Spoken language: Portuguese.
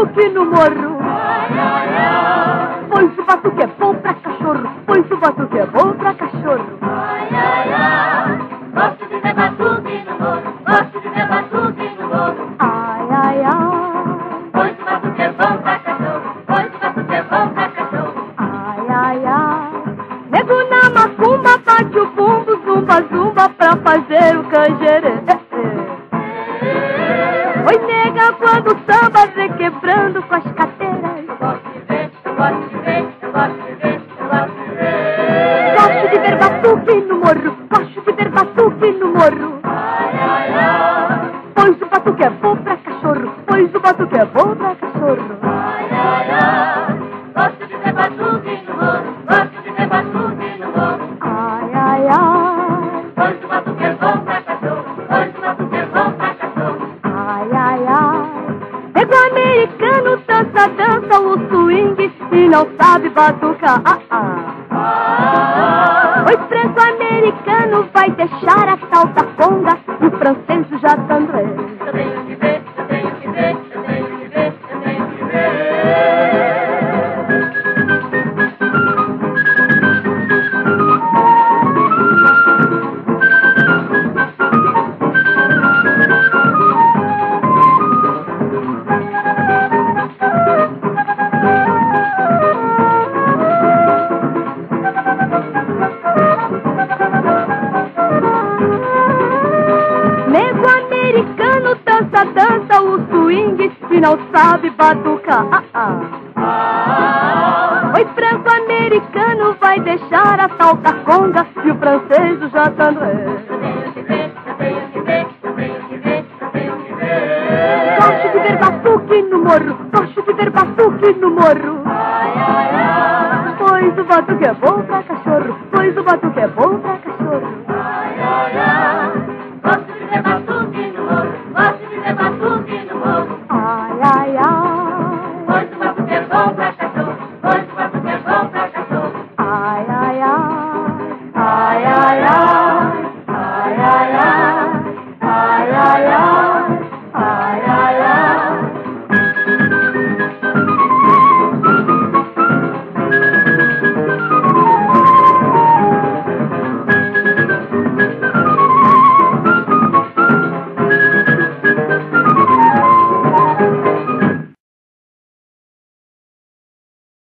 batuque no morro. Pois o batuque é bom pra cachorro, pois o batuque é bom pra cachorro. Gosto de ver batuque no morro, gosto de ver batuque no morro. Ai, ai, ai, Pois o batuque é bom pra cachorro, pois o batuque é bom pra cachorro. ai, ai, ai. Nego na macumba bate o bumbo, zumba, zumba pra fazer o canjerê. Oi, nega, quando o samba vem quebrando com as cadeiras. Eu gosto de ver, eu gosto de ver, eu gosto de ver, eu gosto de ver. Gosto de ver batuque no morro, gosto de ver batuque no morro. Ai, ai, ai. Pois o batuque é bom pra cachorro, pois o batuque é bom não sabe batucar. Ah, ah. Oi, preto americano vai deixar a tal da conga o francês já também. Não sabe batucar. Ah, ah. Oi, franco americano vai deixar a tal da conga e o francês que ver. Gosto de ver batuque no morro, gosto de ver batuque no morro. Ai, ai, ai. Pois o batuque é bom pra cachorro, pois o batuque é bom pra cachorro. Ai, ai, ai.